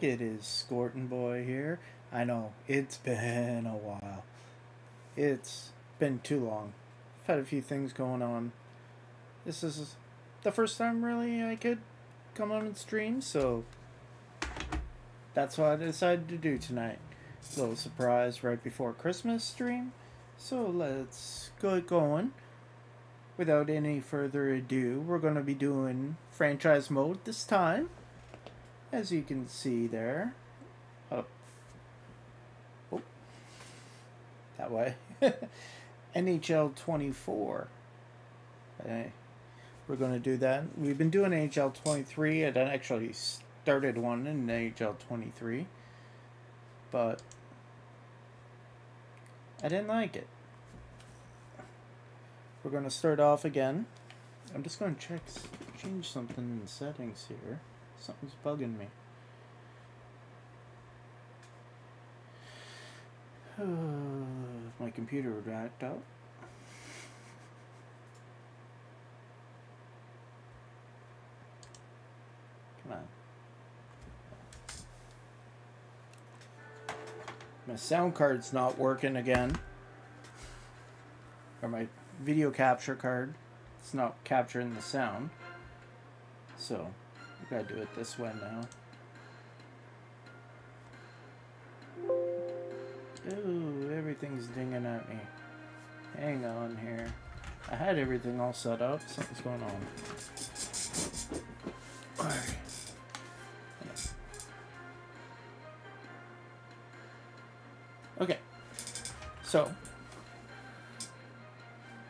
Back. It is Scorton Boy here. I know, it's been a while. It's been too long. I've had a few things going on. This is the first time really I could come on and stream, so that's what I decided to do tonight. A little surprise right before Christmas stream. So let's get going. Without any further ado, we're going to be doing franchise mode this time. As you can see there. Up. Oh. That way. NHL 24. Okay. We're going to do that. We've been doing NHL 23. I actually started one in NHL 23. But I didn't like it. We're going to start off again. I'm just going to check, change something in settings here. Something's bugging me. My computer backed up. Come on. My sound card's not working again. Or my video capture card. It's not capturing the sound. So, we gotta do it this way now. Ooh, everything's dinging at me. Hang on here. I had everything all set up. Something's going on. Alright. Okay. So,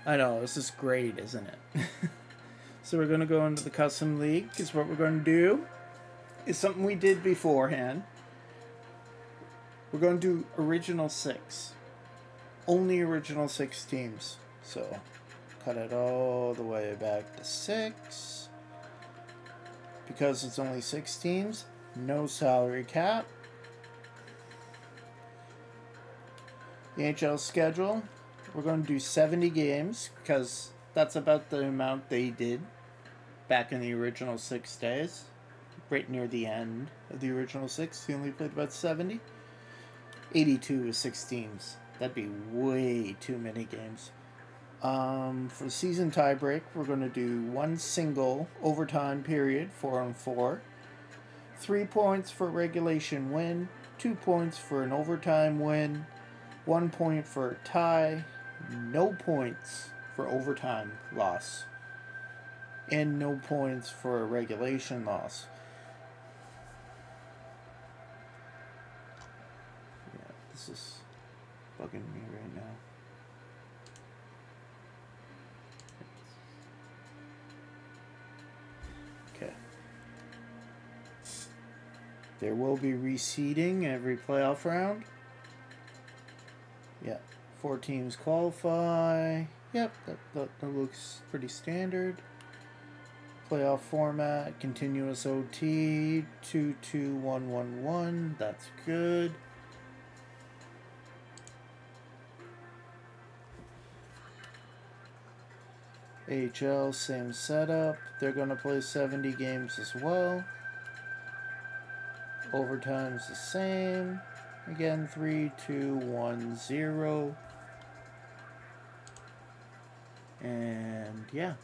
I know, this is great, isn't it? so we're going to go into the custom league, because what we're going to do is something we did beforehand. We're going to do original six. Only original six teams. So, cut it all the way back to six. Because it's only six teams, no salary cap. The NHL schedule, we're going to do 70 games because that's about the amount they did back in the original six days. Right near the end of the original six, He only played about 70. 82 is six teams. That'd be way too many games. Um, for season tiebreak, we're going to do one single overtime period, four on four. Three points for regulation win, two points for an overtime win, one point for a tie, no points for overtime loss, and no points for a regulation loss. Yeah, this is bugging me right now. Okay. There will be reseeding every playoff round. Yeah. Four teams qualify. Yep, that, that, that looks pretty standard. Playoff format, continuous OT, 22111. That's good. AHL, same setup. They're going to play 70 games as well. Overtime's the same. Again, three, two, one, zero. And yeah.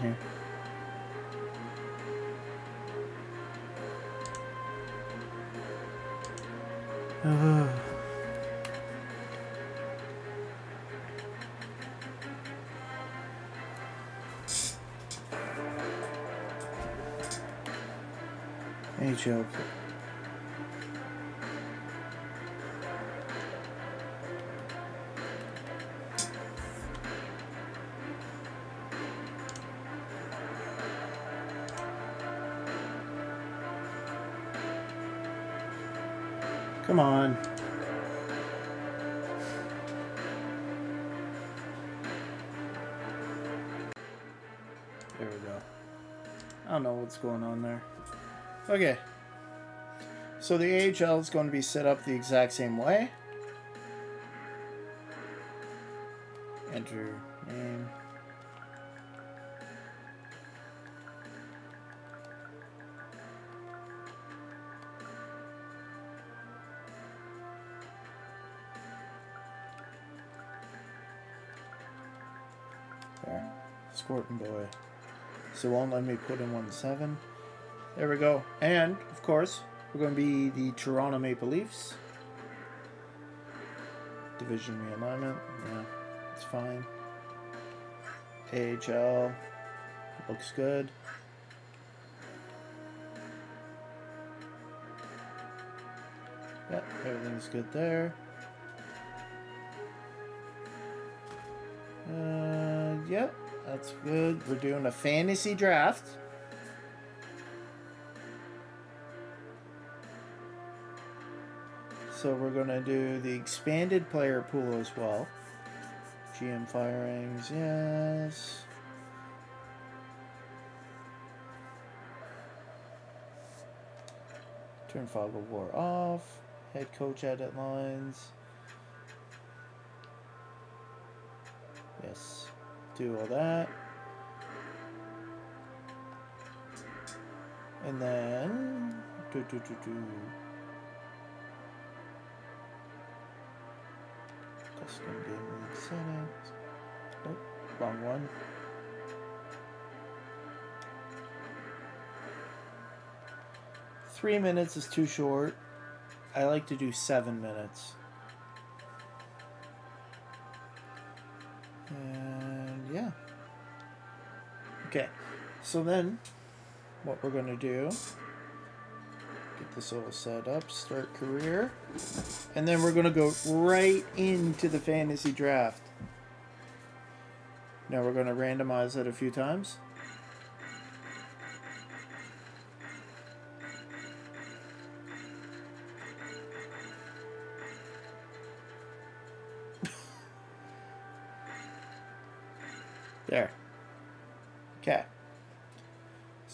Here? Uh. Hey, Joe. What's going on there. Okay. So the AHL is going to be set up the exact same way. So it won't let me put in one seven. There we go. And of course, we're going to be the Toronto Maple Leafs. Division realignment. Yeah, it's fine. AHL looks good. Yep, everything's good there. That's good. We're doing a fantasy draft. So we're going to do the expanded player pool as well. GM firings, yes. Turn fog of war off. Head coach edit lines. Do all that. And then do do do do. Custom game settings. Oh, wrong one. Three minutes is too short. I like to do seven minutes. And. Okay, so then what we're going to do, get this all set up, start career, and then we're going to go right into the fantasy draft. Now we're going to randomize it a few times.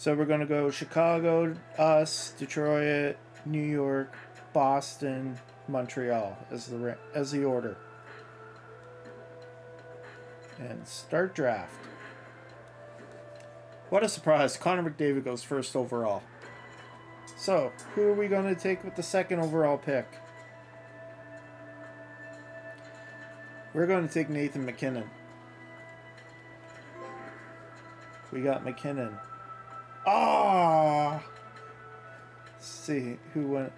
So we're going to go Chicago, us, Detroit, New York, Boston, Montreal as the as the order. And start draft. What a surprise. Connor McDavid goes first overall. So, who are we going to take with the second overall pick? We're going to take Nathan MacKinnon. We got MacKinnon. Ah! see who went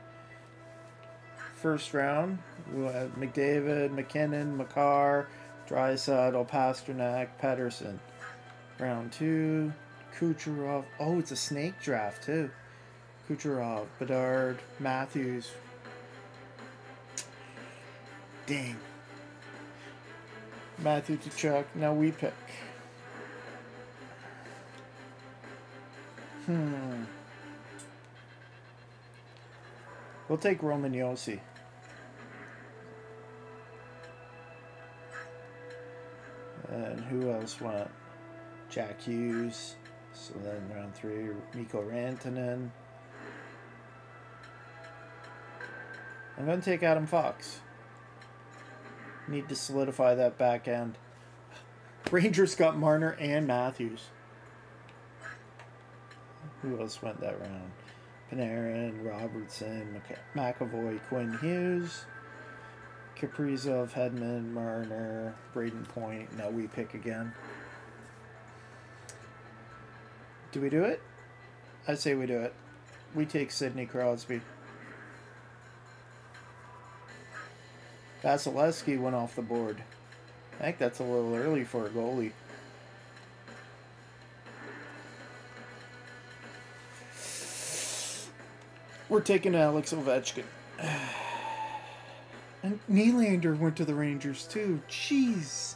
first round. We had McDavid, MacKinnon, Makar, Draisaitl, Pastrnak, Pettersson. Round two, Kucherov. Oh, it's a snake draft too. Kucherov, Bedard, Matthews. Dang. Matthew Tkachuk. Now we pick. Hmm. We'll take Roman Josi. And who else went? Jack Hughes. So then round three, Mikko Rantanen. I'm going to take Adam Fox. Need to solidify that back end. Rangers got Marner and Matthews. Who else went that round? Panarin, Robertson, McAvoy, Quinn Hughes, Kaprizov, Hedman, Marner, Brayden Point. Now we pick again. Do we do it? I say we do it. We take Sidney Crosby. Vasilevskiy went off the board. I think that's a little early for a goalie. We're taking uh, Alex Ovechkin. And Nylander went to the Rangers too. Jeez.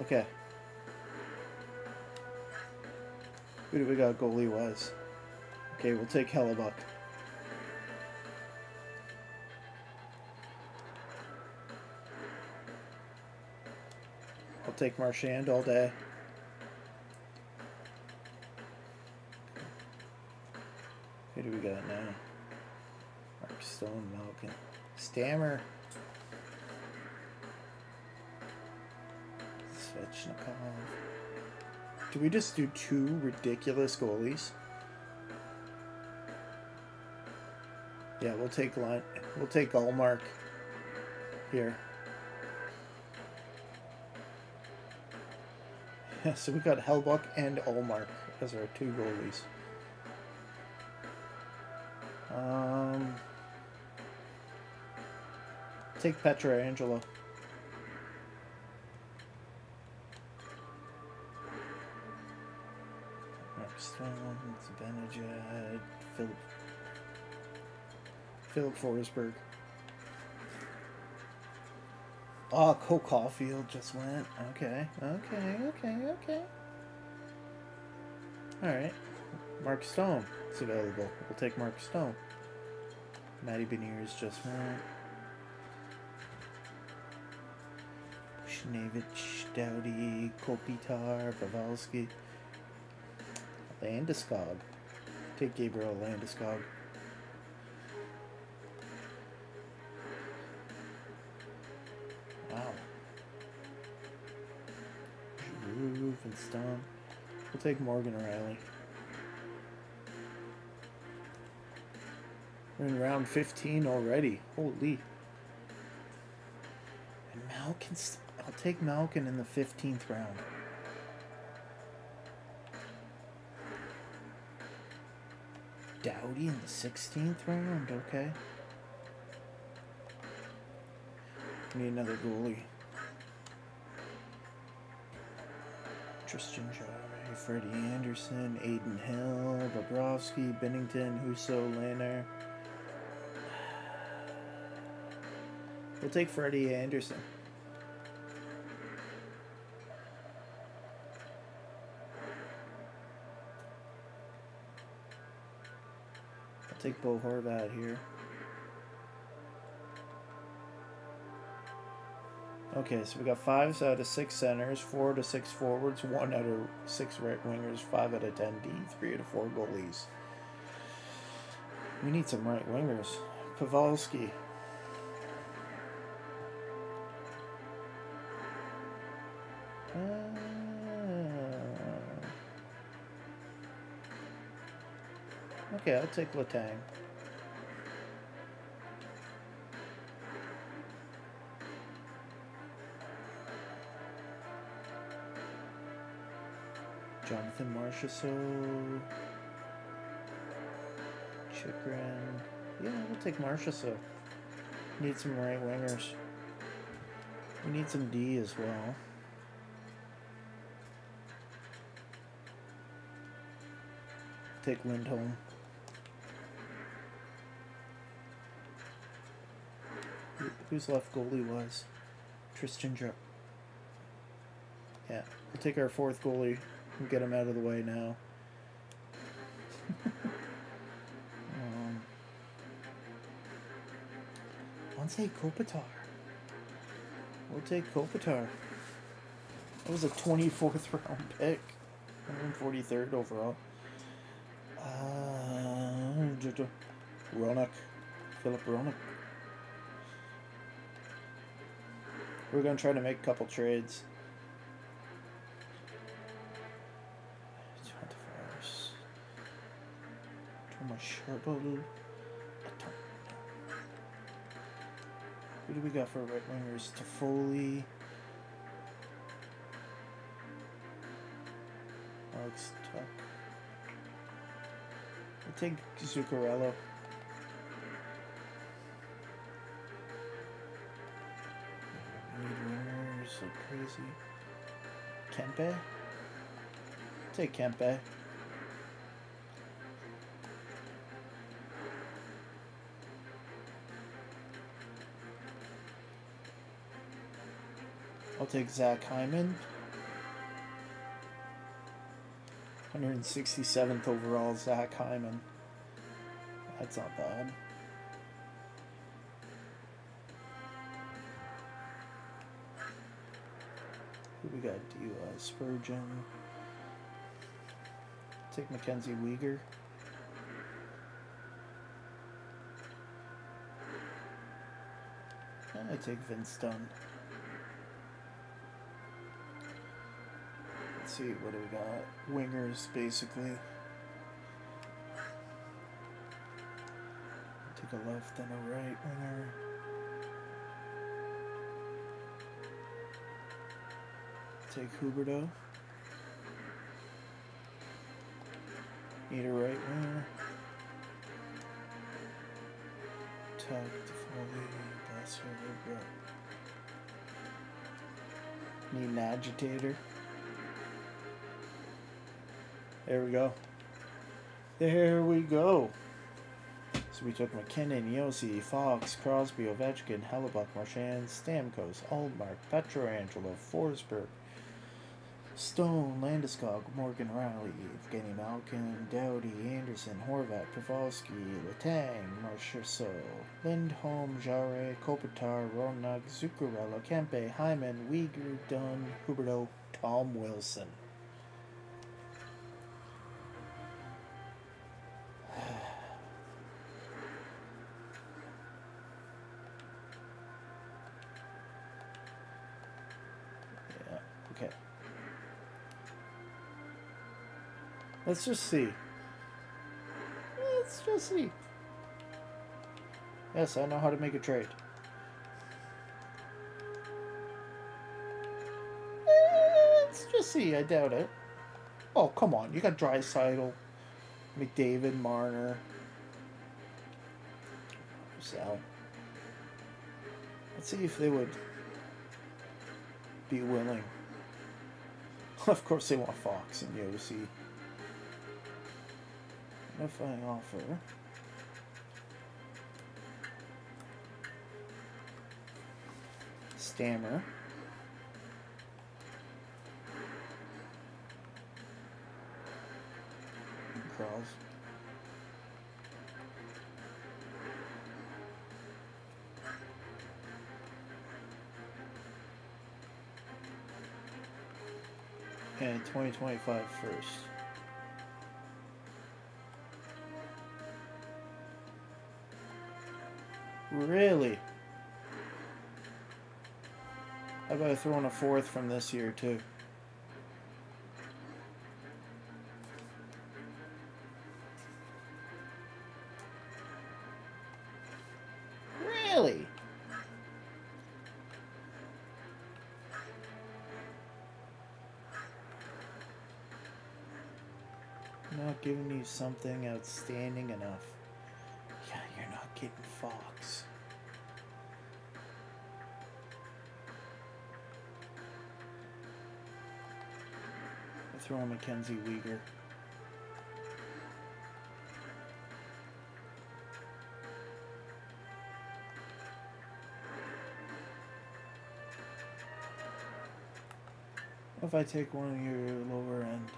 Okay. Who do we got goalie wise? Okay, we'll take Hellebuyck. I'll take Marchand all day. Do we got now? Mark Stone, Malkin. Stammer. Svechnikov. Do we just do two ridiculous goalies? Yeah, we'll take line. We'll take Ullmark here. So we got Hellebuyck and Ullmark as our two goalies. Um, take Pietrangelo. Mark Stone, Zibanejad, Filip, Filip Forsberg. Oh, Cole Caufield just went. Okay, okay, okay, okay. Alright. Mark Stone is available. We'll take Mark Stone. Matty Beniers just went. Shnevich, Doughty, Kopitar, Pavelski. Landeskog. Take Gabriel Landeskog. Wow. Groove and Stone. We'll take Morgan Rielly. We're in round 15 already. Holy. And Malkin. I'll take Malkin in the 15th round. Doughty in the 16th round. Okay. Need another goalie. Tristan Jarry, Freddie Andersen, Adin Hill, Bobrovsky, Binnington, Husso, Lehner. We'll take Freddie Andersen. I'll take Bo Horvat here. Okay, so we got five out of six centers, four to six forwards, one out of six right wingers, five out of ten D, three out of four goalies. We need some right wingers. Pavelski. Okay, I'll take Letang. Jonathan Marchessault. Chychrun. Yeah, we'll take Marchessault. Need some right wingers. We need some D as well. Take Lindholm. Who's left goalie was? Tristan Drupp. Yeah, we'll take our fourth goalie and get him out of the way now. um, Anze Kopitar. We'll take Kopitar. That was a 24th round pick. 143rd overall. Uh, Hronek. Filip Hronek. We're going to try to make a couple trades. Thomas Sherbold. Who do we got for right wingers? Toffoli. Alex Tuch. I think Zuccarello. Wingers like crazy. Kempe? Take Kempe. I'll take Zach Hyman. 167th overall, Zach Hyman. That's not bad. Eli Spurgeon. Take MacKenzie Weegar. And I take Vince Dunn. Let's see, what do we got? Wingers, basically. Take a left and a right winger. Take Huberdeau. Need a right winger. Tuch, Foley, Blesser, Huberdeau. Need an agitator. There we go. There we go. So we took MacKinnon, Josi, Fox, Crosby, Ovechkin, Hellebuyck, Marchand, Stamkos, Ullmark, Pietrangelo, Forsberg, Stone, Landeskog, Morgan Rielly, Evgeny Malkin, Doughty, Andersen, Horvat, Pavelski, Letang, Marchessault, Lindholm, Jarry, Kopitar, Hronek, Zuccarello, Kempe, Hyman, Weegar, Dunn, Huberdeau, Tom Wilson. Let's just see. Let's just see. Yes, I know how to make a trade. Let's just see. I doubt it. Oh, come on. You got Draisaitl, McDavid, Marner, Sal. Let's see if they would be willing. Of course, they want Fox and Josi. If I offer. Stammer. And Cross. And 2025 first. Really? How about throwing a fourth from this year too? Really? Not giving you something outstanding enough. Yeah, you're not getting Fox. I throw in Mackenzie. What if I take one of your lower end,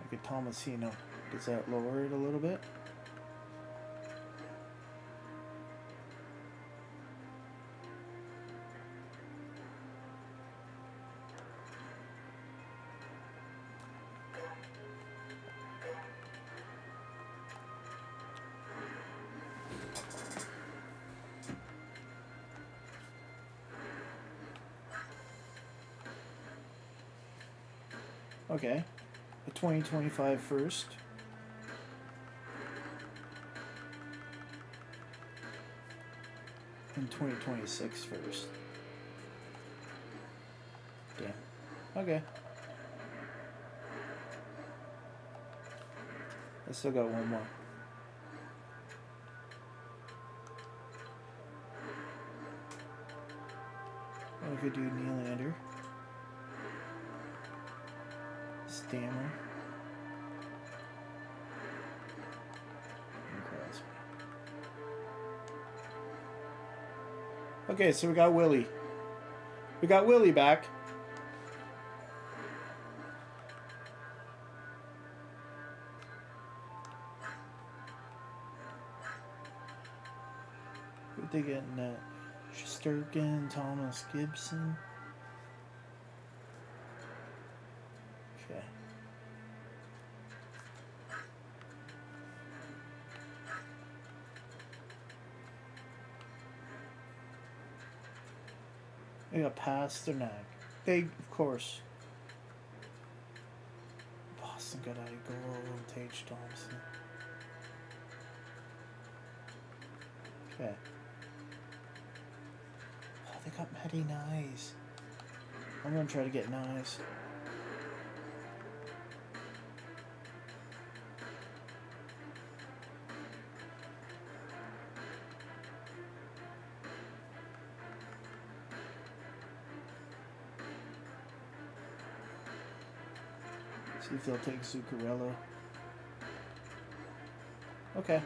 like a Tomasino, does that lower it a little bit? Okay. A 2025 first. And 2026 first. Damn. Okay. I still got one more. I could do Nylander. Stammer. Okay, so we got Willie. We got Willie back. What they get getting at? Sturgeon, Thomas Gibson. Got Pastrnak. Big, of course. Boston got Igor and Tage Thompson. Okay. Oh, they got Matty Nice. I'm gonna try to get Nice. If they'll take Zuccarello. Okay.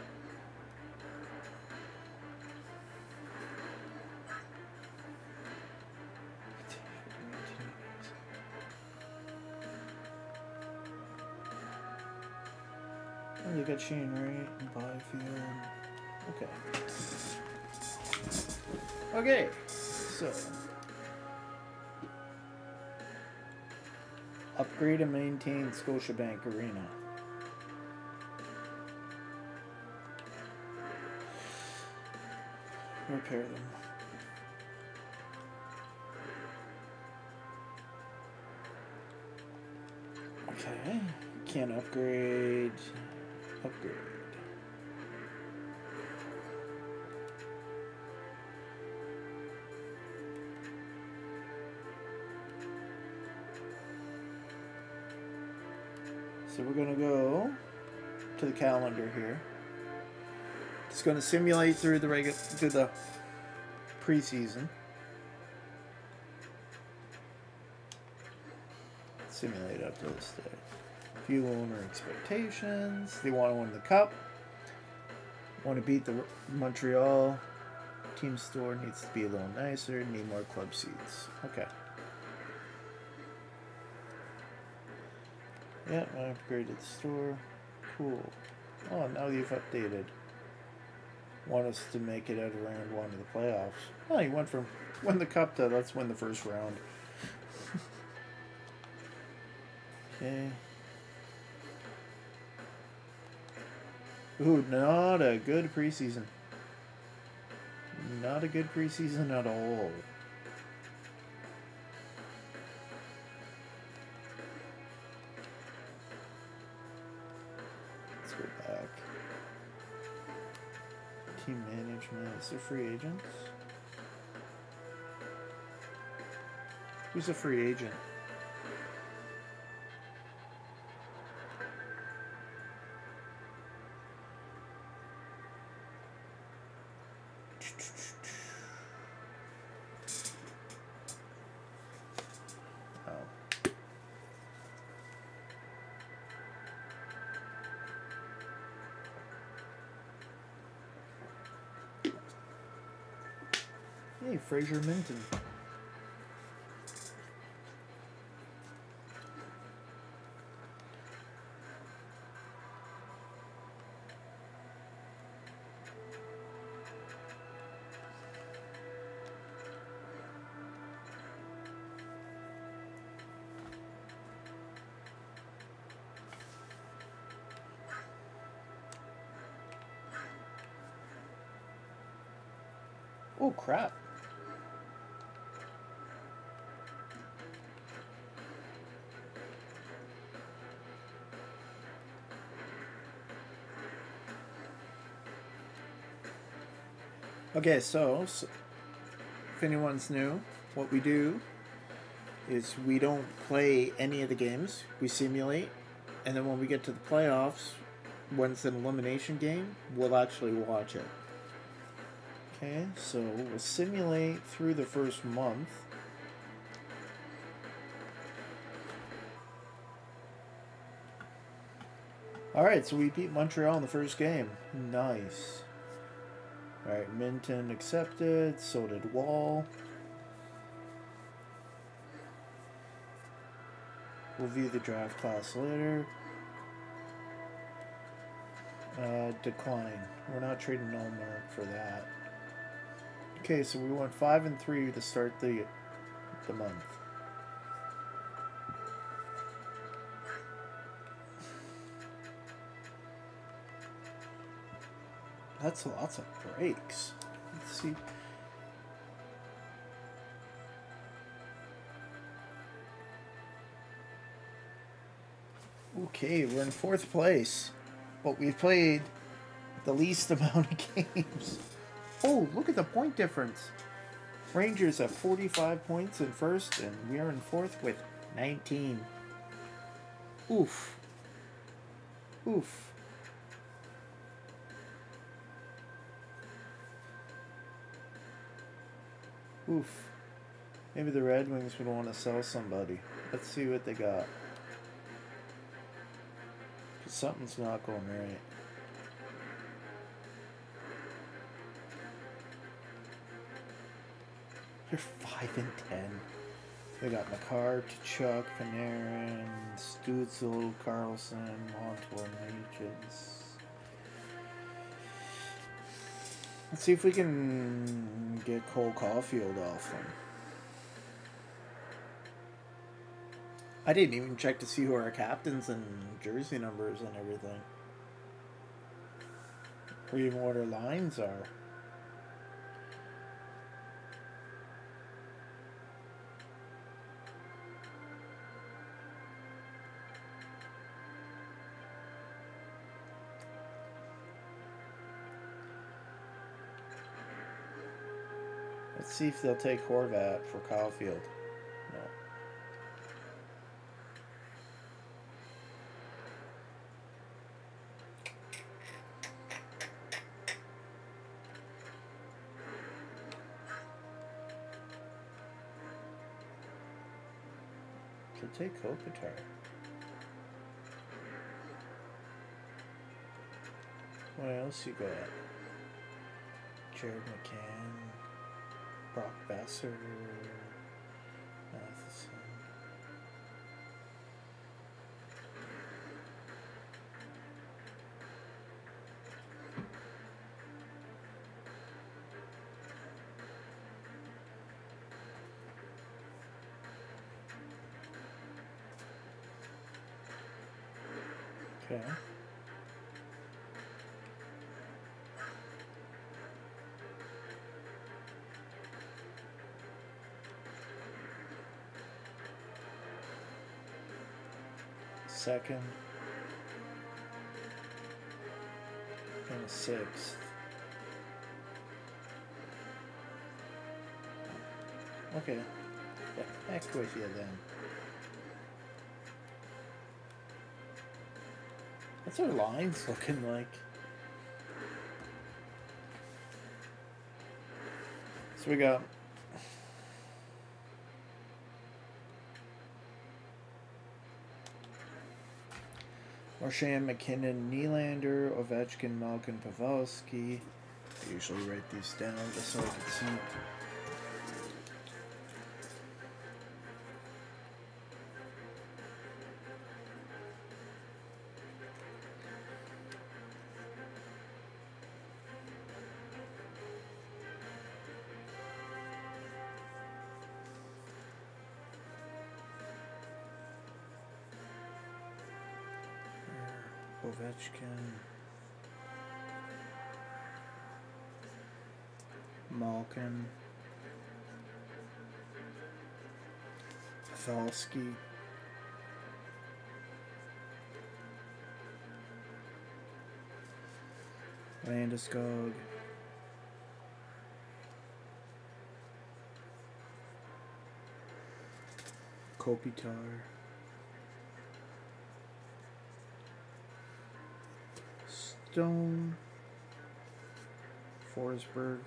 Oh, you got Shane Wright and Byfield. Okay. Okay, so upgrade and maintain Scotiabank Arena. Repair them. Okay, can't upgrade. Upgrade. So we're gonna go to the calendar here. It's gonna simulate through the regular through the preseason. Simulate up to this day. Few owner expectations. They want to win the cup. Want to beat the Montreal. Team store needs to be a little nicer. Need more club seats. Okay. Yeah, I upgraded the store. Cool. Oh, now you've updated. Want us to make it out of round one of the playoffs. Oh, you went from win the cup to let's win the first round. okay. Ooh, not a good preseason. Not a good preseason at all. Is there free agents? Who's a free agent? Fraser Minten. Okay, so, so if anyone's new, what we do is we don't play any of the games. We simulate, and then when we get to the playoffs, when it's an elimination game, we'll actually watch it. Okay, so we'll simulate through the first month. Alright, so we beat Montreal in the first game. Nice. Alright, Minten accepted, so did Wall. We'll view the draft class later. Uh, decline. We're not trading Mark for that. Okay, so we went five and three to start the the month. That's lots of breaks. Let's see. Okay, we're in fourth place, but we've played the least amount of games. Oh, look at the point difference. Rangers have 45 points in first, and we are in fourth with 19. Oof. Oof. Oof. Maybe the Red Wings would want to sell somebody. Let's see what they got. Cause something's not going right. They're five and ten. They got Makar, Chuck, Panarin, Stützle, Carlson, Montour, Mages. Let's see if we can get Cole Caufield off them. I didn't even check to see who our captains and jersey numbers and everything. Or even what our lines are. See if they'll take Horvat for Caufield. No. To take Kopitar. What else you got? Jared McCann. Brock Boeser. Okay. Second, and a sixth. Okay, the heck with you then. What's our lines looking like? So we got Marchand, MacKinnon, Nylander, Ovechkin, Malkin, Pavelski. I usually write these down just so I can see. Ovechkin. Malkin. Pavelski. Landeskog. Kopitar. Stone, Forsberg.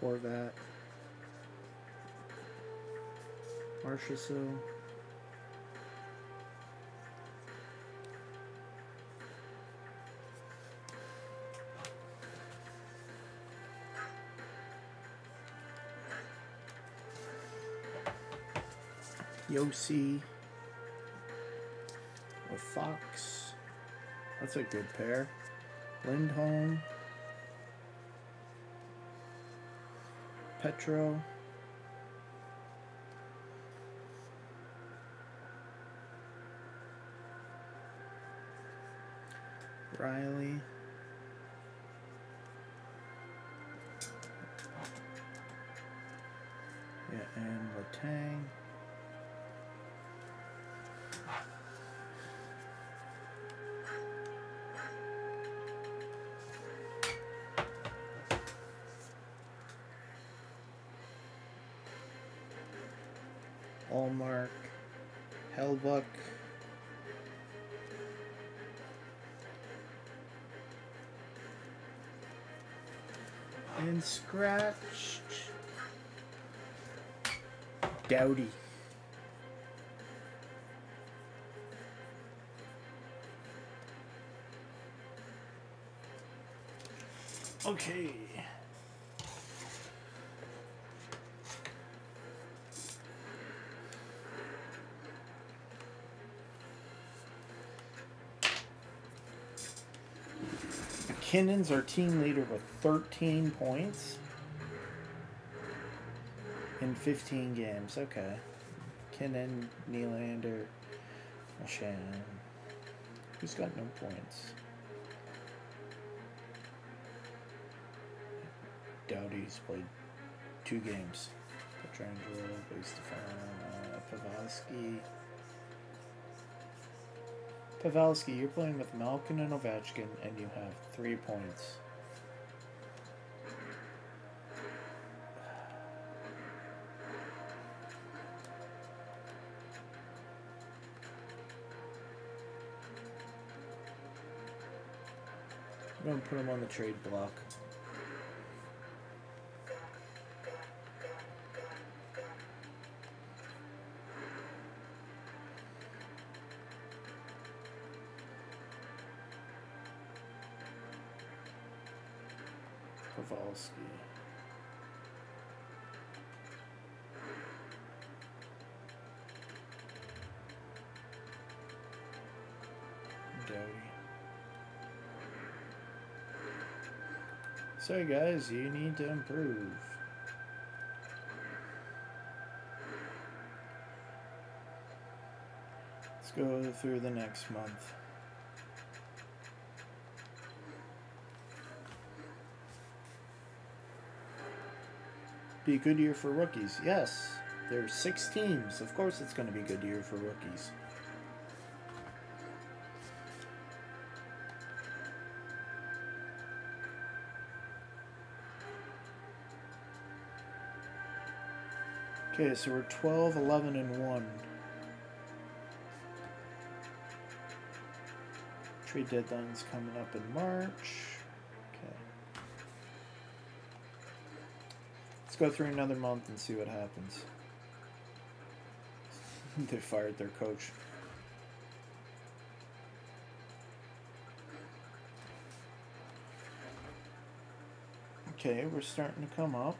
Horvat. Marchessault. Josi with Fox. That's a good pair. Lindholm. Petro. Rielly. Yeah, and Letang. Ullmark, Hellebuyck, and scratched Doughty. Okay. MacKinnon's our team leader with 13 points in 15 games. Okay. MacKinnon, Nylander, Shannon. Who's got no points? Doughty's played two games. Pietrangelo, Stefan, uh, Pavelski. Pavelski, you're playing with Malkin and Ovechkin, and you have three points. I'm going to put him on the trade block. So guys, you need to improve. Let's go through the next month. Be a good year for rookies. Yes, there's six teams. Of course, it's going to be a good year for rookies. Okay, so we're 12, 11, and 1. Trade deadline's coming up in March. Okay. Let's go through another month and see what happens. they fired their coach. Okay, we're starting to come up.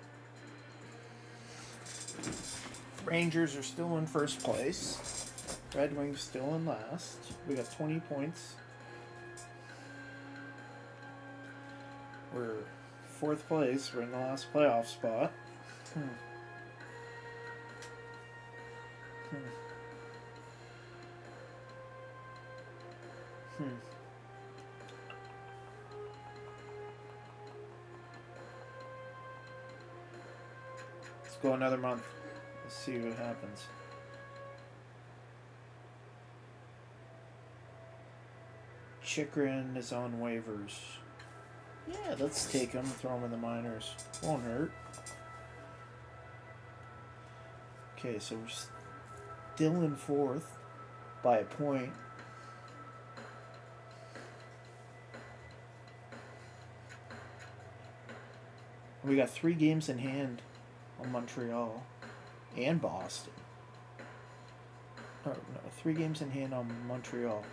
Rangers are still in first place. Red Wings still in last. We got 20 points. We're fourth place. We're in the last playoff spot. Hmm. Hmm. Hmm. Let's go another month. See what happens. Chychrun is on waivers. Yeah, let's take him, throw him in the minors. Won't hurt. Okay, so we're still in fourth by a point. We got three games in hand on Montreal and Boston. Oh, no, three games in hand on Montreal.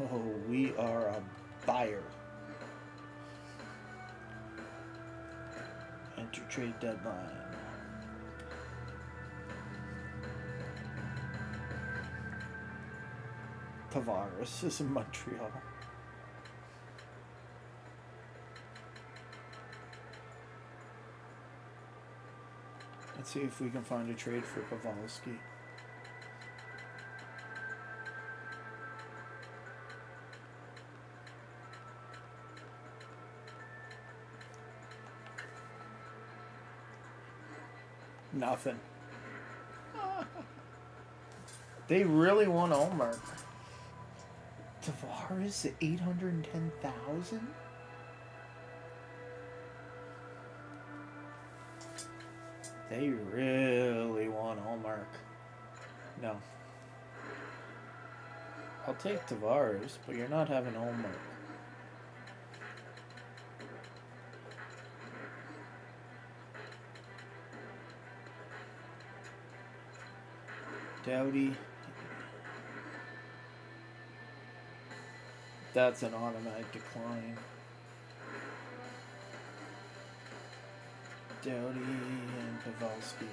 Oh, we are a buyer. Enter trade deadline. Tavares is in Montreal. Let's see if we can find a trade for Pavelski. Nothing. they really want Ullmark. Tavares at 810,000? They really want Ullmark. No. I'll take Tavares, but you're not having Ullmark. Doughty. That's an automatic decline. Doughty and Pavelski.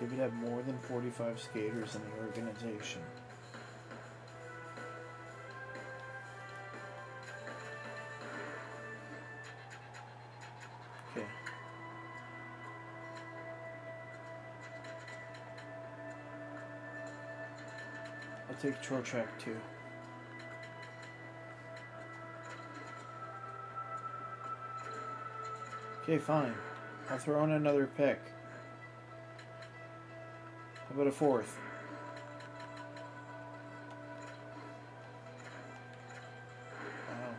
They would have more than 45 skaters in the organization. Take Trocheck too. Okay, fine. I'll throw in another pick. How about a fourth? Wow.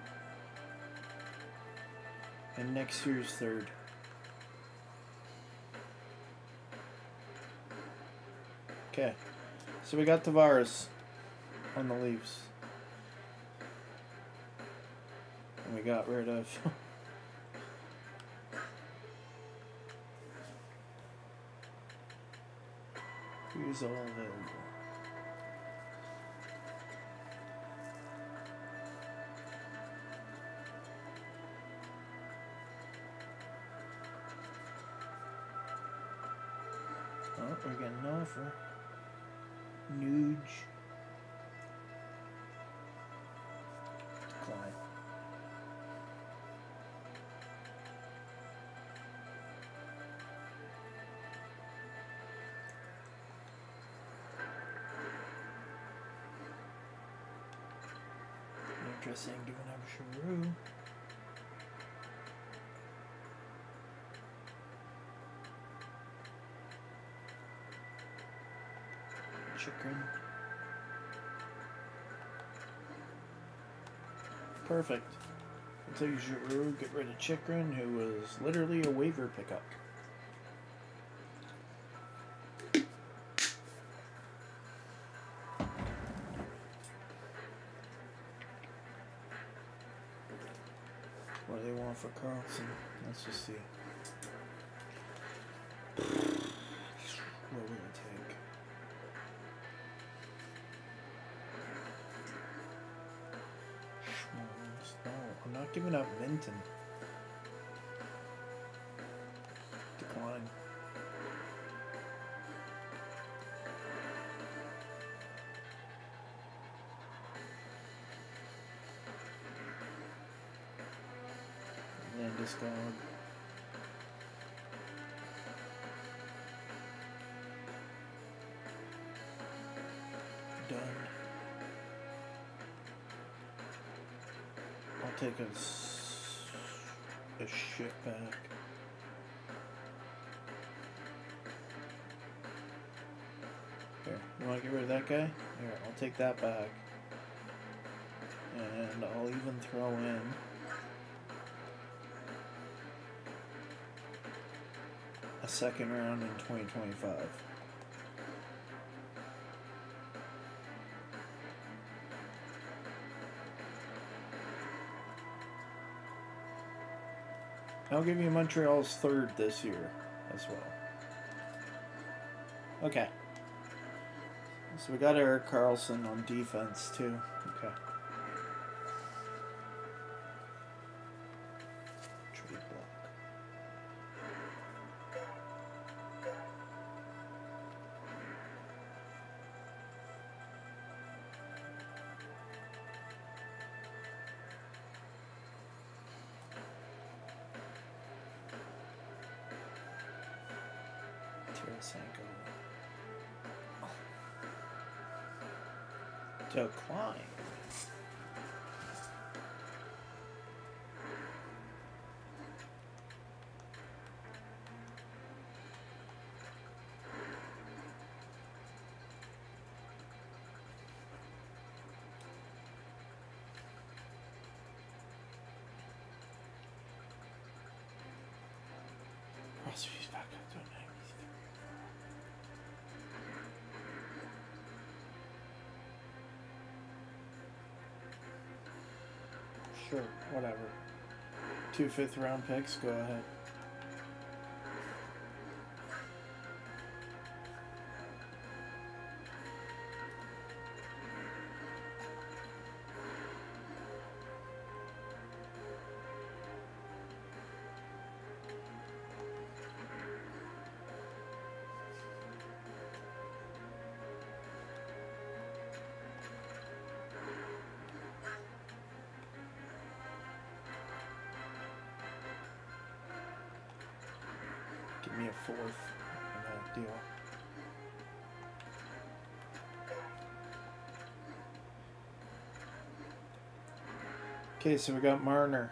And next year's third. Okay. So we got Tavares on the Leafs. And we got rid of who's all available. Oh, we're getting an offer. Nuge. Giving up Giroux. Chychrun. Perfect. I'll take Giroux, get rid of Chychrun, who was literally a waiver pickup. What do they want for Karlsson? Let's just see. What will it take? Schmaltz. No, I'm not giving up Minten. Take a, s- a shit back. Here, you want to get rid of that guy? Here, I'll take that back. And I'll even throw in. a second round in 2025. I'll give you Montreal's third this year as well. Okay. So we got Erik Karlsson on defense too. Okay. Sure, whatever. Two fifth round picks, go ahead. Okay, so we got Marner.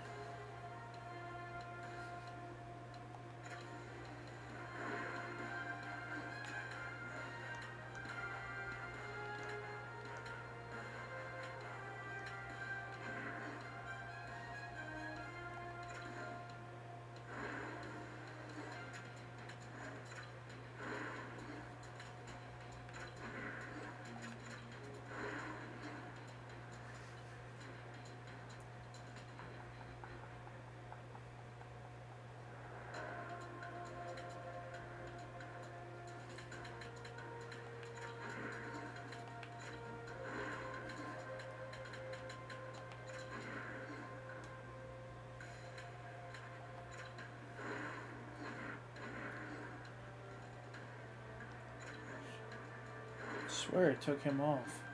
Swear it took him off.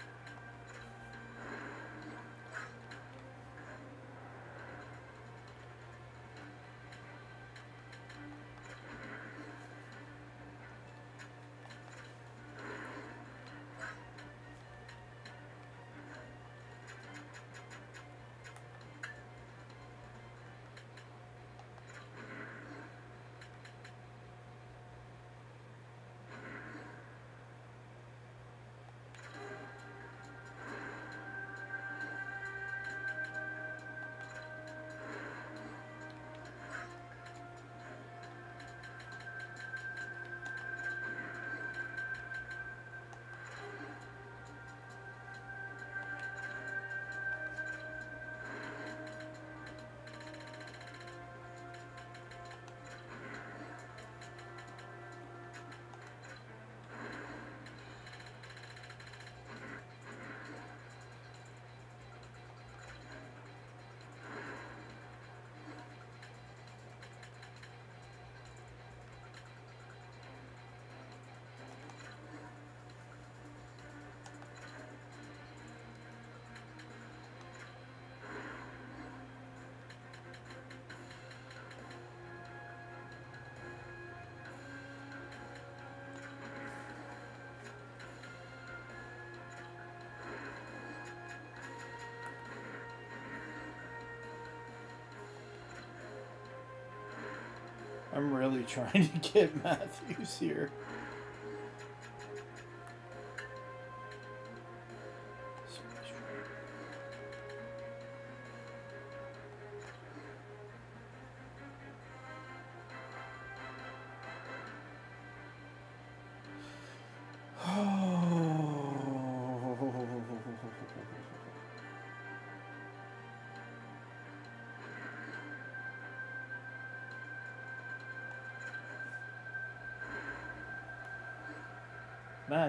I'm really trying to get Matthews here.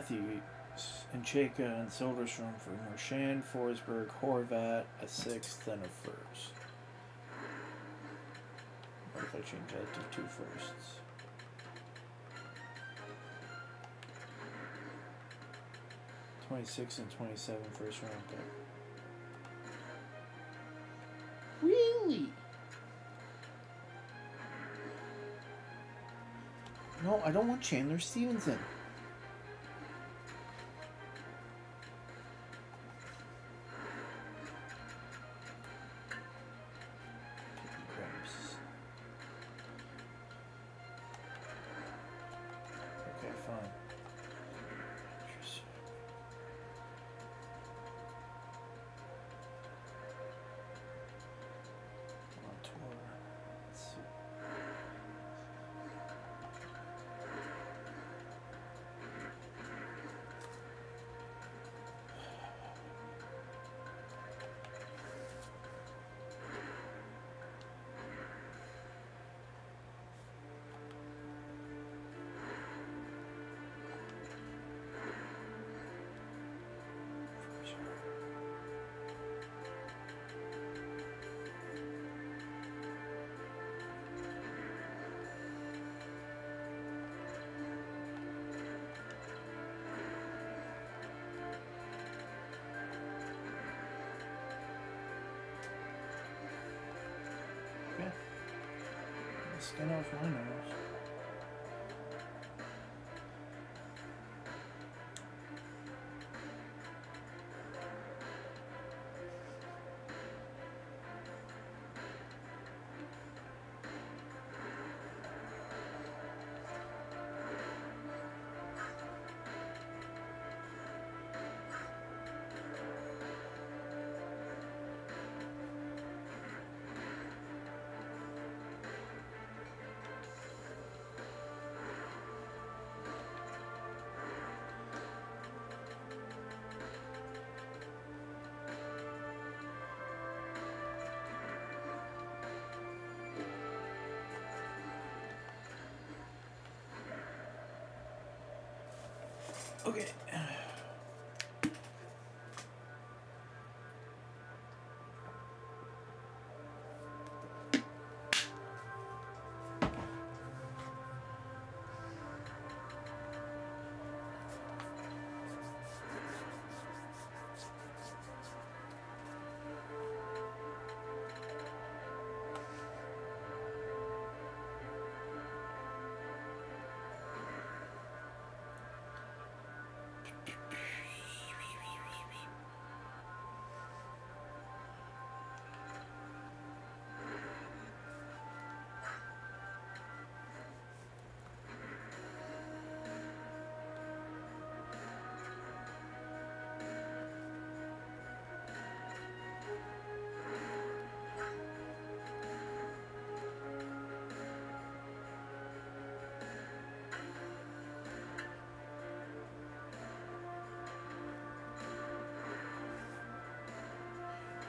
Matthews and Cheka and Silverstrom for Marchand, Forsberg, Horvat, a sixth, and a first. What if I change that to two firsts? Twenty-six and 27 first round pick. Really? No, I don't want Chandler Stephenson. Okay.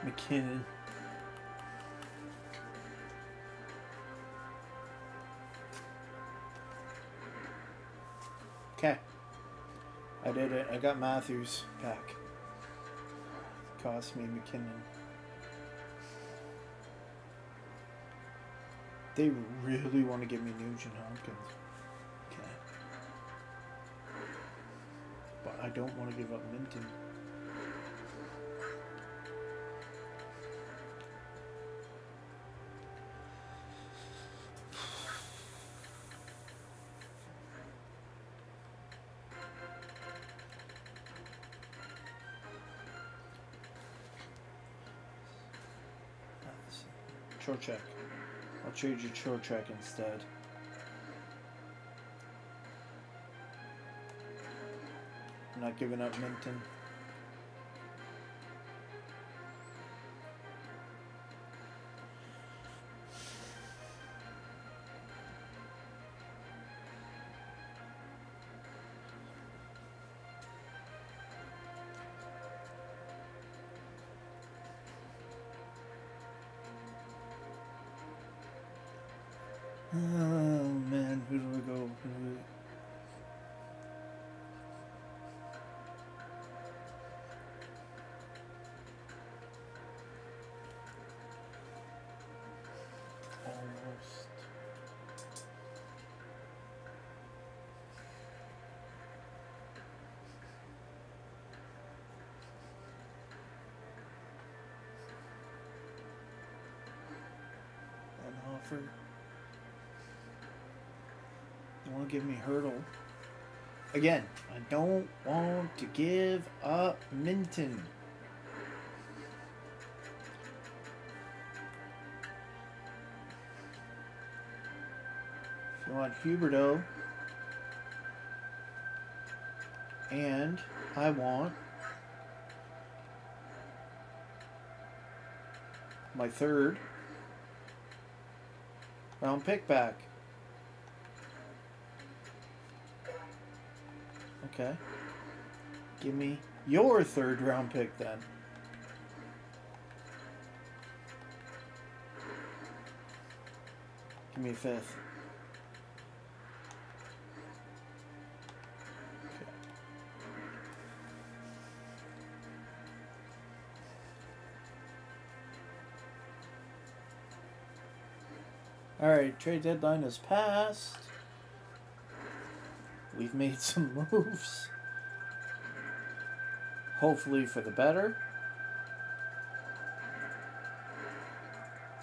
MacKinnon. Okay. I did it. I got Matthews back. Cost me MacKinnon. They really want to give me Nugent Hopkins. Okay. But I don't want to give up Minten. Chorchak. I'll trade you Chorchak instead. I'm not giving up Minten. Almost. An offer. You want to give me Hertl? Again, I don't want to give up Minten. Huberdeau, And I want my third round pick back. Okay. Give me your third round pick then. Give me a fifth. All right, trade deadline has passed. We've made some moves. Hopefully for the better.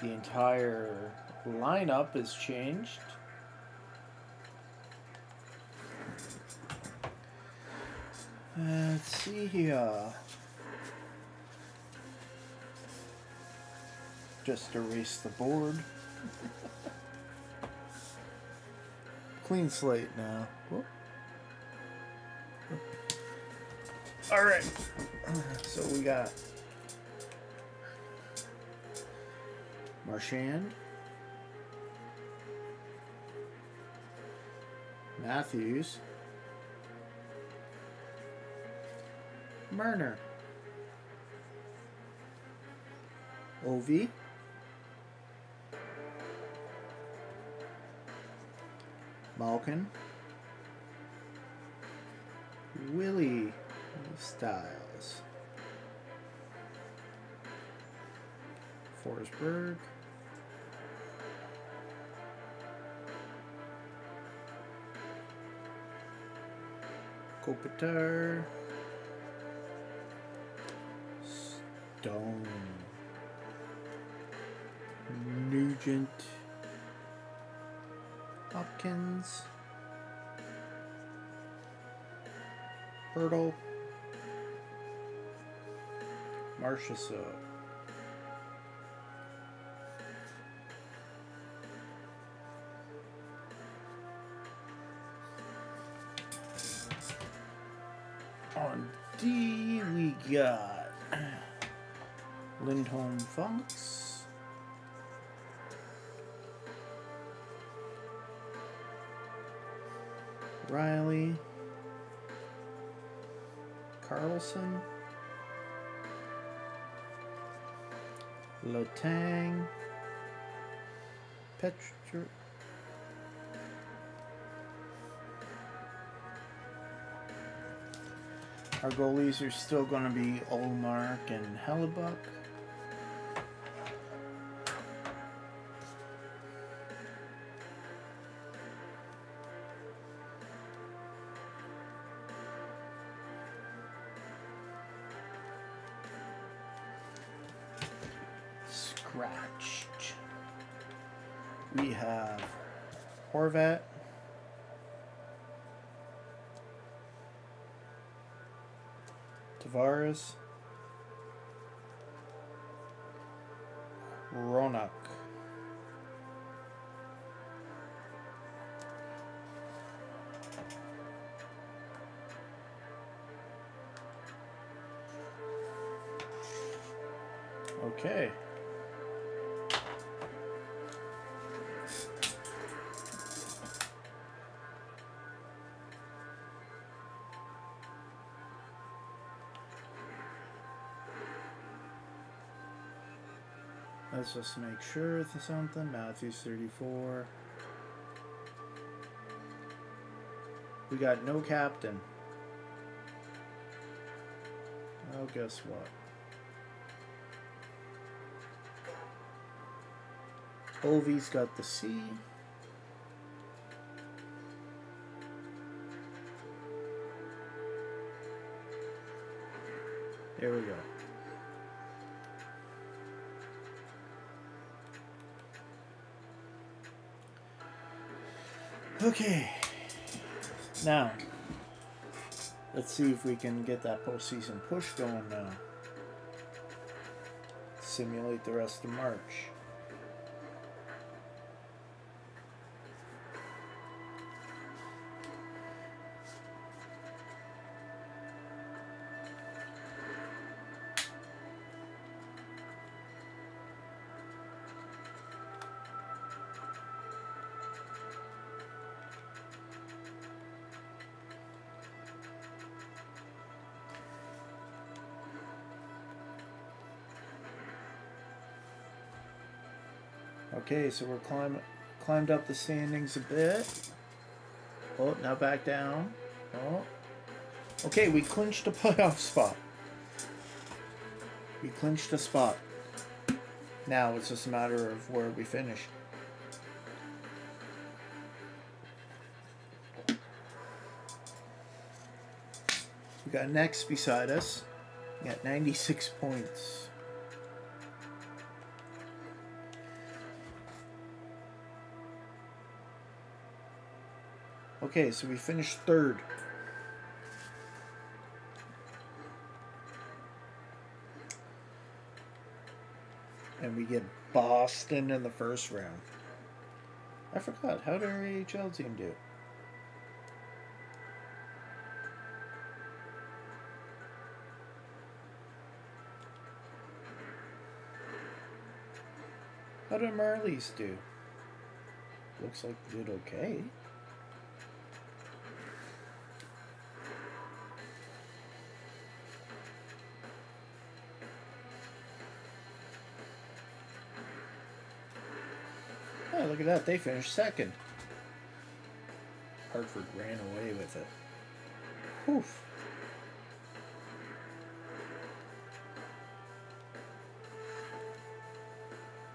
The entire lineup has changed. Let's see here. Just erase the board. Clean slate now. All right. So we got Marchand, Matthews, Marner, Ovi, Malkin, Willie Styles, Forsberg, Kopitar, Stone, Nugent, Hopkins, Hertl, Marchessault. On D, we got Lindholm Fox. Rielly. Karlsson. Letang. Petr. Our goalies are still going to be Ullmark and Hellebuyck. Let's just make sure it's something. Matthews 34. We got no captain. Oh, guess what? Ovi's got the C. Okay. Now, let's see if we can get that postseason push going now. Simulate the rest of March. Okay, so we're climb climbed up the standings a bit. Oh, now back down. Oh. Okay, we clinched a playoff spot. We clinched a spot. Now it's just a matter of where we finish. We got next beside us. We got 96 points. Okay, so we finished third. And we get Boston in the first round. I forgot, how did our AHL team do? How did Marlies do? Looks like did okay. At that. They finished second. Hartford ran away with it. Whew.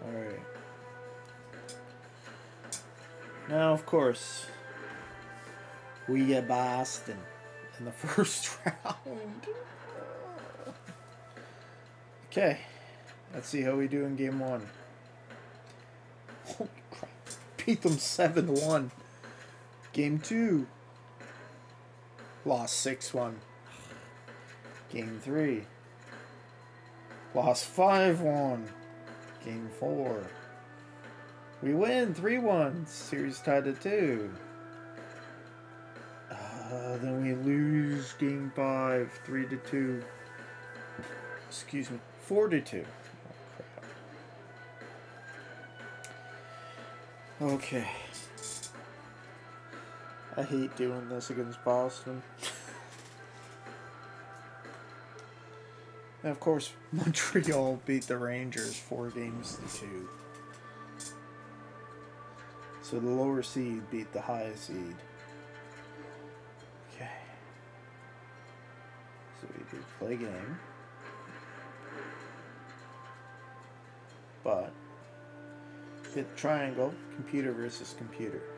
Alright. Now, of course, we get Boston in the first round. Okay. Let's see how we do in game one. Beat them 7 1. Game two. Lost 6 1. Game three. Lost 5 1. Game four. We win 3 1. Series tied at 2. Uh, then we lose game 5 3 to 2. Excuse me. 4 to 2. Okay. I hate doing this against Boston. and of course, Montreal beat the Rangers four games to two. So the lower seed beat the high seed. Okay. So we do play game. Hit triangle, computer versus computer.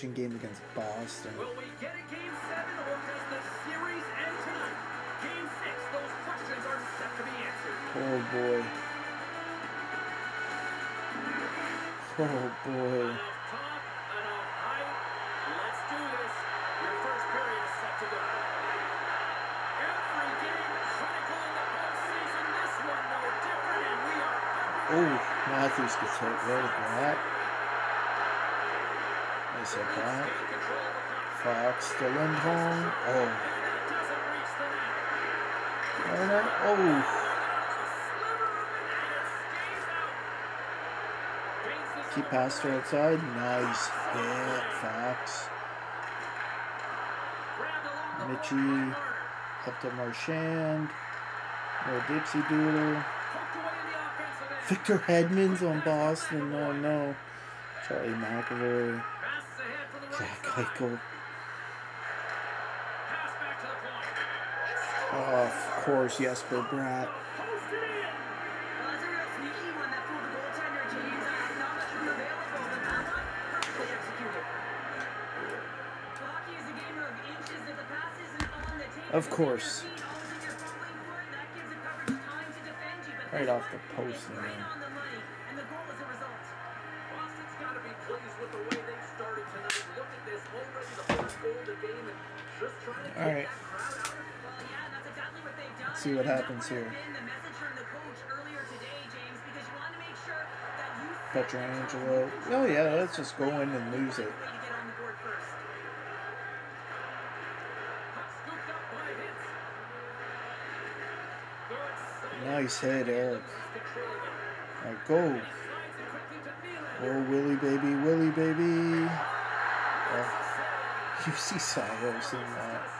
Game against Boston. Will we get a game seven or does the series end tonight? Game six, those questions are set to be answered. Oh boy. Oh boy. Enough talk. Let's do this. Your first period is set to go. Every game critical in the postseason. This one no different, and we are Oh, Matthews gets hit right at that. Hit back. Fox to Lindholm. Oh. Turner. Oh, keep past her outside. Nice hit, Fox. Mitchie up to Marchand. No Dipsy Doodle. Victor Hedman's on Boston. Oh no. Charlie McAvoy. Jack Eichel. Oh, of course, Jesper Bratt. Of course. Right off the post, man. Alright. Let's see what happens here. Pietrangelo. Oh yeah, let's just go in and lose it. Nice hit, Erik. Alright, go. Oh, Willie baby, Willie baby. Oh, you see Silas in that.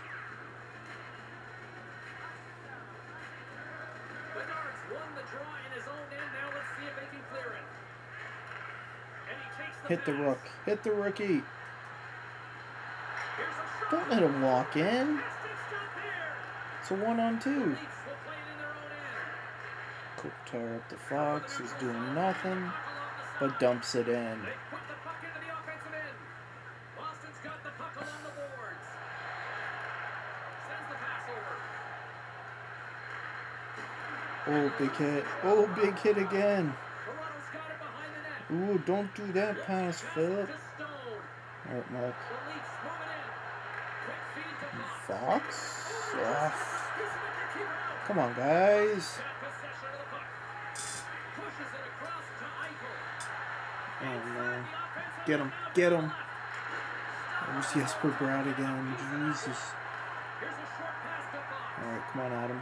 Hit the rook. Hit the rookie. Don't let him walk in. It's a one on two. Kopitar up the Fox. He's doing nothing, but dumps it in. Oh, big hit. Oh, big hit again. Ooh, don't do that pass, Filip. Alright, Mark. Fox? Oh. Come on, guys. Oh, man. Get him. Get him. There's Jesper Bratt again. Jesus. Alright, come on, Adam.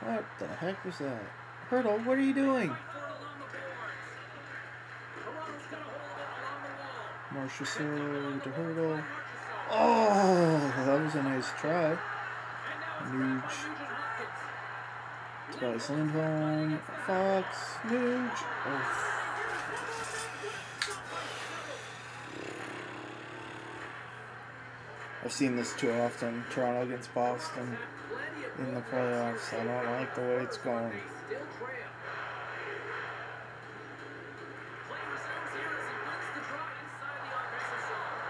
What the heck was that? Hurdle, what are you doing? Marchessault with the hurdle. Oh, that was a nice try. Nuge. Tobias Lindholm. Fox. Nuge. Oh. I've seen this too often. Toronto against Boston in the playoffs. I don't like the way it's going.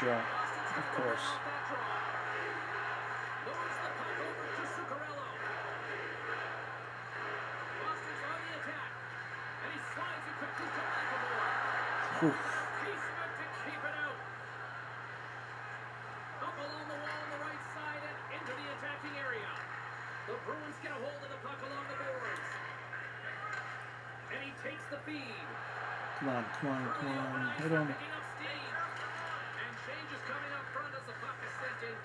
draw, of course.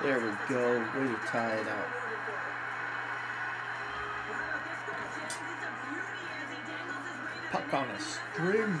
There we go. Way to tie it up. Puck on a string.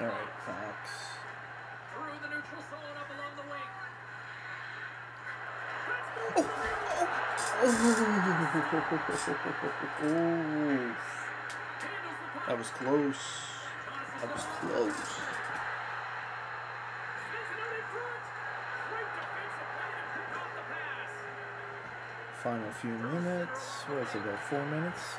All right, Fox. Through the neutral zone up along the wing. That was close. That was close. Final few minutes. What is it, about four minutes?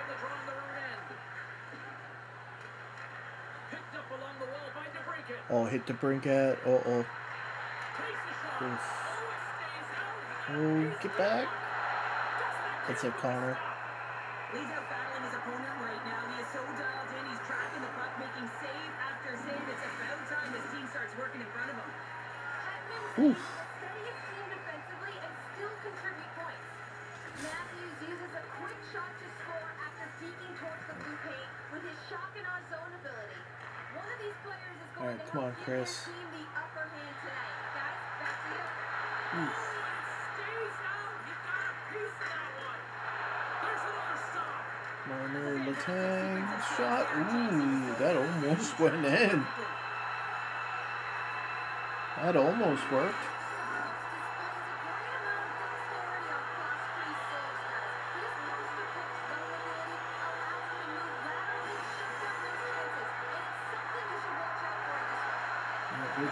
Oh, hit the brink at. Uh oh. Oof. Oh, get back. That's it, Connor. Lee's out battling his opponent right now. He so dialed in. He's tracking the puck, making save after save. It's about time this team starts working in front of him. Oof. Shot to score after peeking towards the blue paint with his shock and awe zone ability. All right, come on, Chris. Oof. Letang shot. Ooh, that almost went in. That almost worked.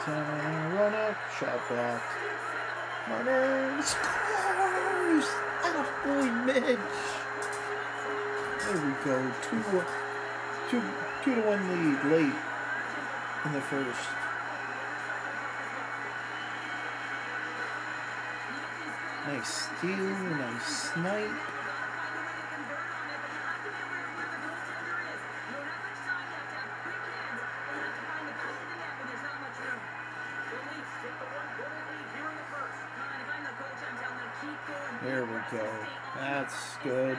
Run up, shout back. My name's Close! Appleboy Mitch. There we go. Two, two, two to one lead late in the first. Nice steal, nice snipe.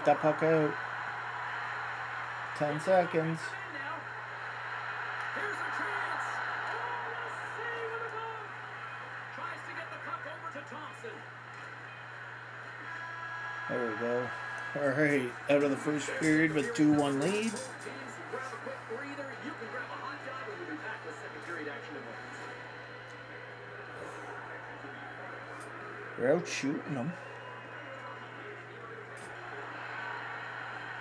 Get that puck out. 10 seconds. There we go. All right, out of the first period with 2-1 lead. We're out shooting them.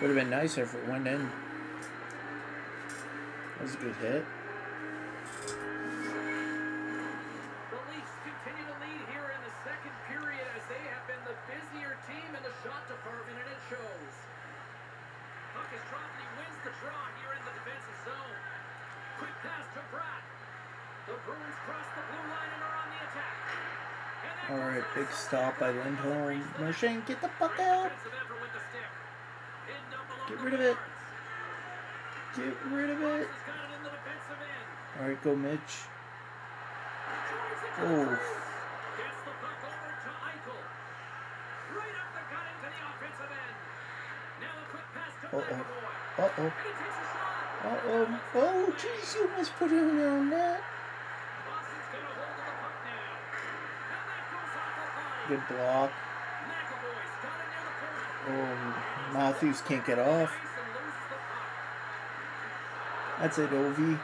Would have been nicer if it went in. That was a good hit. The Leafs continue to lead here in the second period as they have been the busier team in the shot department, and it shows. Is wins the draw here in the defensive zone. Quick pass to The Bruins cross the blue line and are on the attack. Alright, big stop by Lindholm. Machine, get the puck out! Get rid of it. Get rid of it. All right, go, Mitch. Oh. Uh oh. Uh oh. Uh oh. Oh, jeez, you must put him on that. Good block. Um, oh, Matthews can't get off. That's it, Ovi.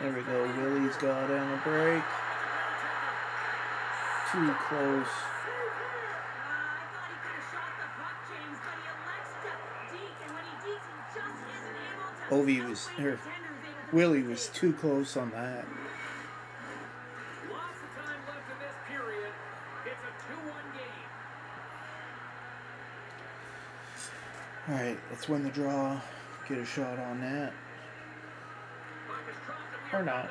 There we go. Willie's got on a break. Too close. Ovi was, or Willie was too close on that. Let's win the draw, get a shot on that. Or not.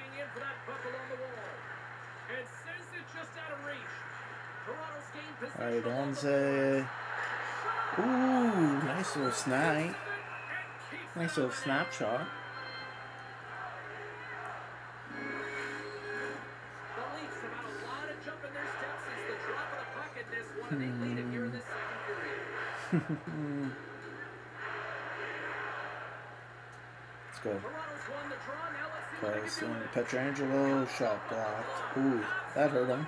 Right on's a... Ooh, nice little snipe. Nice little snapshot. Hmm. Let's go. Close. Pietrangelo shot blocked. Ooh, that hurt him.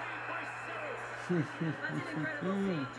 sim, sim, sim, sim.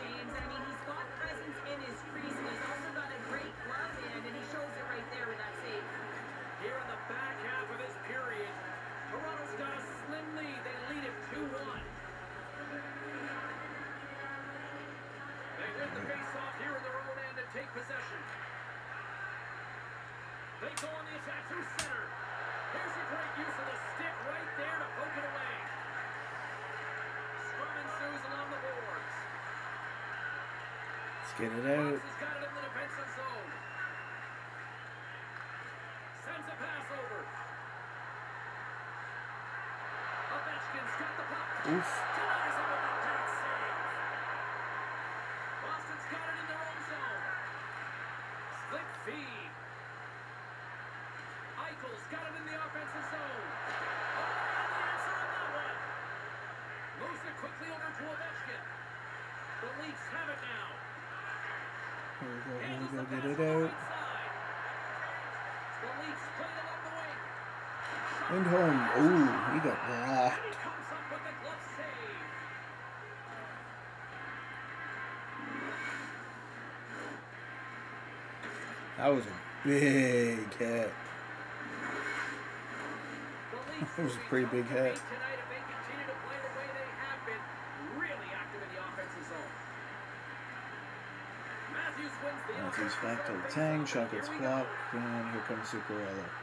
Lindholm, ooh, he got rocked. That was a big hit. That was a pretty big hit. Matthews back to Letang, shot gets blocked, and here comes Zuccarello.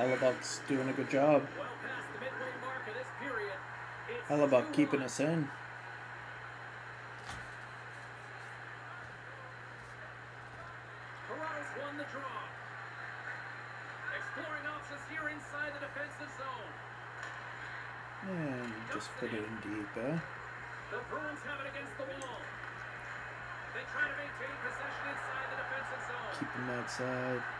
Hellebuyck's doing a good job. Hellebuck keeping us in. And just put it in deeper. Eh? The Bruins have it against the wall. They try to maintain possession inside the defensive zone. Keep them outside.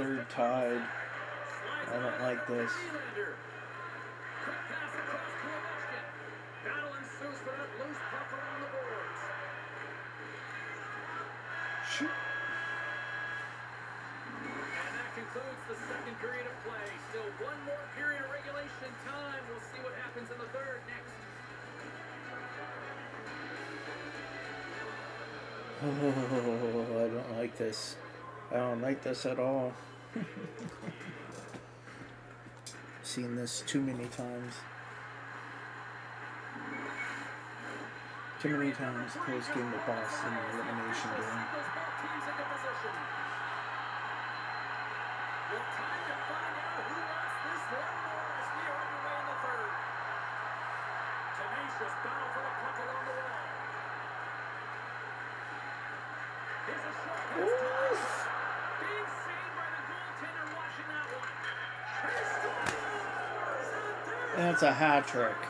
third tied. I don't like this. Shoot. concludes the second period of play. Still one more period of regulation time. We'll see what happens in the third next. Oh, I don't like this. I don't like this at all. Seen this too many times. Too many times close game to Boston the elimination game. a hat trick.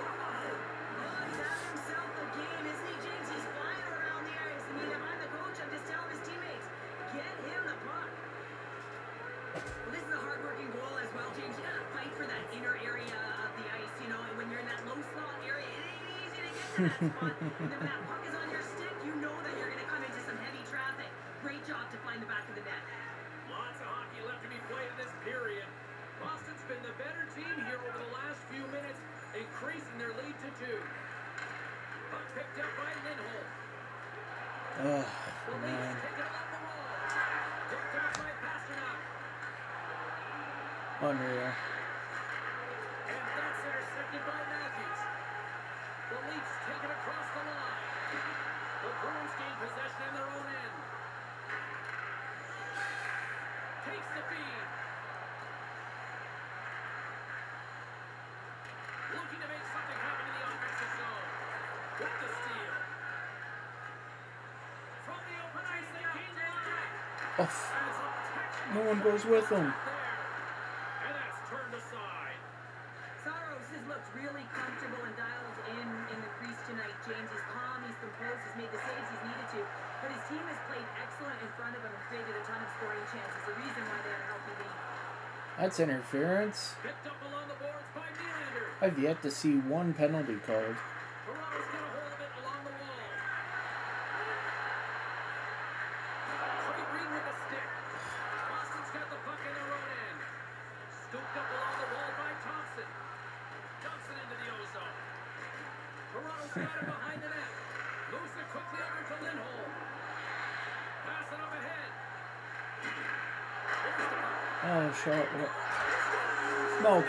If that puck is on your stick, you know that you're going to come into some heavy traffic. Great job to find the back of the net. Lots of hockey left to be played in this period. Boston's been the better team here over the last few minutes, increasing their lead to two. Puck picked up by Lindholm. Oh, the man. Unreal. And that's intercepted by Matthews. The Leafs take it across the line. The Bruins gain possession in their own end. Takes the feed. Looking to make something happen in the offensive zone. With the steal. From the open ice, they gain the line. Off. No one goes with them. That's interference. I've yet to see one penalty card.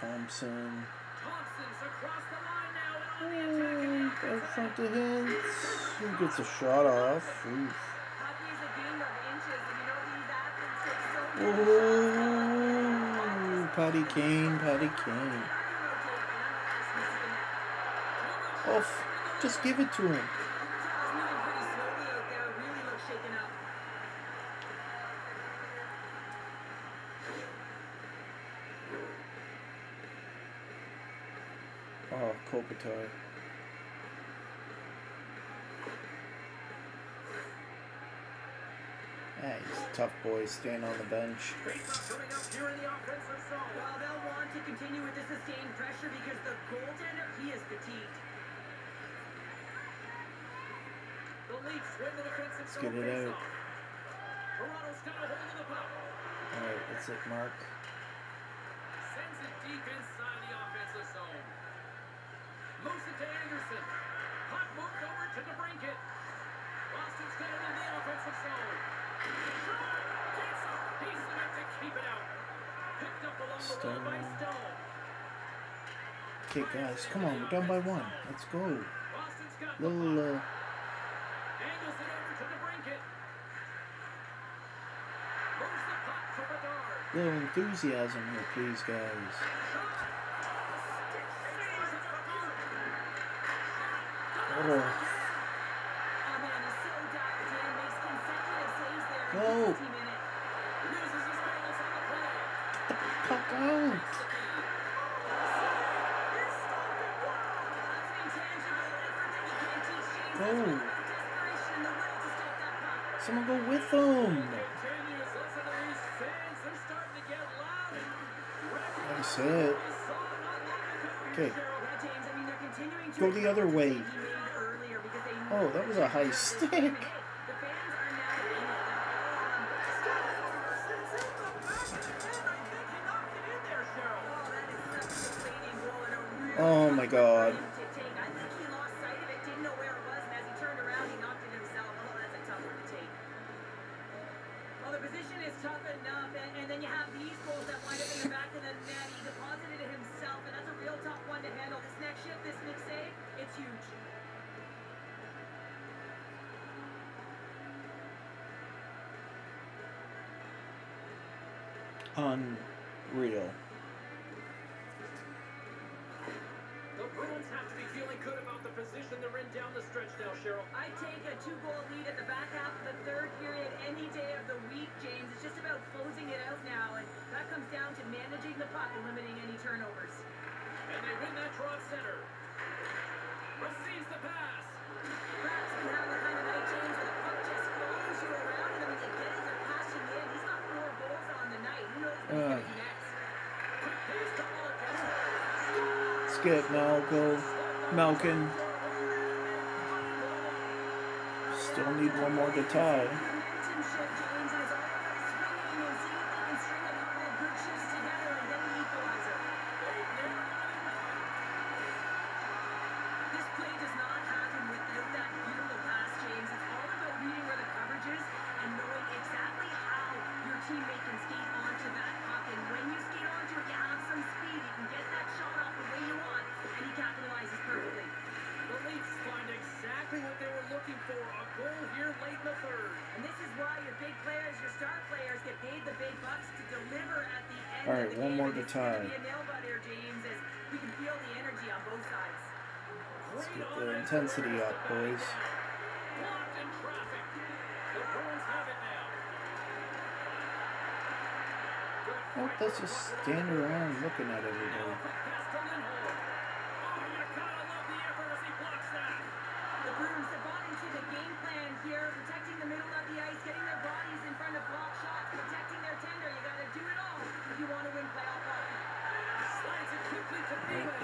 Thompson. Thompson's across the line now mm, and on the attack. out front to Hintz. He gets a shot off. Oof. Hockey is a game of inches, and you know these athletes take so many Oh, Patty Kane, Patty Kane. Off. Just give it to him. moving pretty slowly out there, really looks shaken up. Oh, Kopitar. Yeah, he's a tough boy staying on the bench. Face-off coming up here in the offensive zone. Well, they'll want to continue with the sustained pressure because the goaltender, he is fatigued. The Leafs win the defensive Let's get it out. Toronto's got a hold of the puck. Alright, that's it, Mark. Sends it deep inside the offensive zone. Moves it to Anderson. Moved over to. Boston's got it in the offensive zone. Gets to keep it out. Picked up along the wall by Stone. Stone. Okay, guys, come on, we're down by one. Let's go. Little, uh, little enthusiasm here, please, guys. Effort that you can't teach James. Go. With the desperation and the will to stop that puck. Someone go with them. Continues. Listen to these fans. They're starting to get loud. and That's it. We saw not long ago. Okay. Yeah, James, I mean, they're continuing to Go the other way. he made earlier because they know Oh, that was a high stick. Skip, Malco, Malkin. Still need one more to tie. The third. And this is why your big players, your star players, get paid the big bucks to deliver at the end All of the one game. more And to it's gonna tie. be a nail biter, James, as we can feel the energy on both sides. Let's Great get on the intensity defense up, to back it boys. down. Blocked in traffic. The Bruins have it now. Good Oh, fight let's just puck stand around looking at everybody.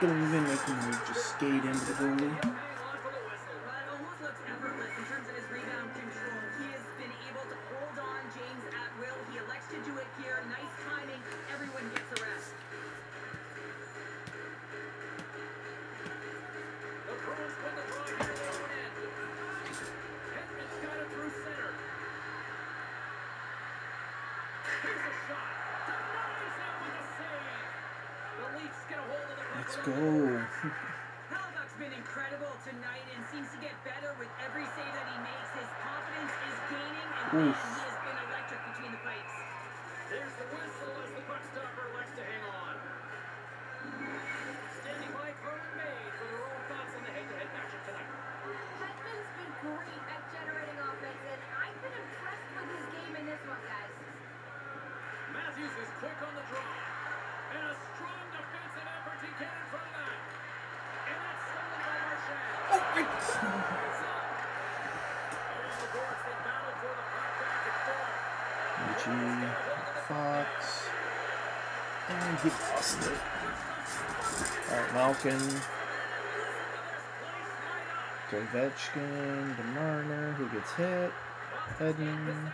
gonna even make him just skate into the goalie. Malkin. DeMarner, who gets hit, Edmund.